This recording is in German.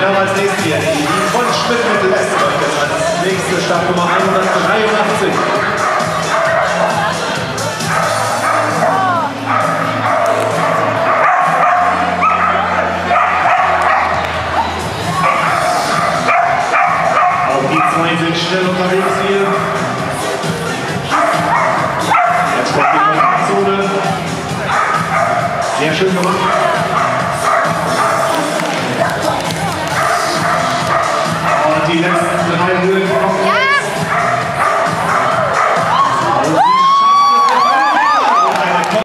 wir haben als nächstes hier die von Schmidt mit West als nächste Startnummer 183. Auch die zwei sind schnell unterwegs hier. Jetzt kommt die Kontaktzone. Sehr schön gemacht. die letzten drei Möglichkeiten.